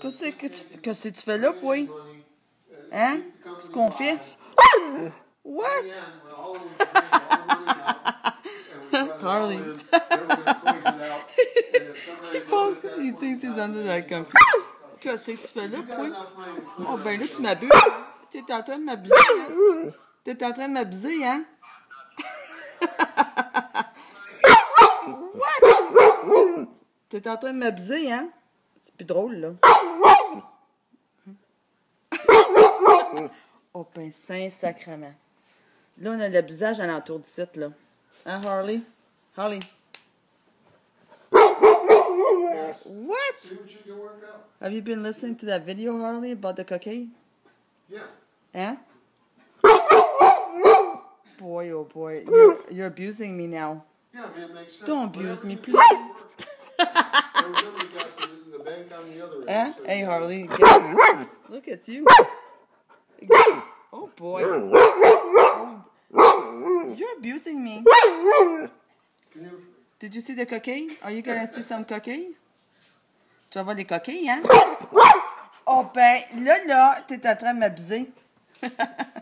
Qu'est-ce que tu, que tu fais là, oui? Hein? Ce qu'on fait? What? Harley. Il pense qu'il thinks he's under that comfort. Qu'est-ce que tu fais là, oui? Oh, ben là, tu m'abuses. T'es en train de m'abuser, hein? T'es en train de m'abuser, hein? What? T'es en train de m'abuser, hein? C'est plus drôle, là. Oh, ben, Saint-Sacrement. Là, on a l'abusage alentour du site, là. Hein, Harley? Harley? What? See what you can work out? Have you been listening to that video, Harley, about the cocaine? Yeah. Huh? Boy, oh boy, you're, you're abusing me now. Yeah, it makes sense. Don't abuse Whatever me, please. do works. And then we got the, the bank on the other Huh? end. so Hey, Harley, look at you. You're abusing me. Did you see the cocaine? Are you gonna see some cocaine? Tu vas voir des coquilles, hein? Oh ben, là, là, t'es en train de m'abuser.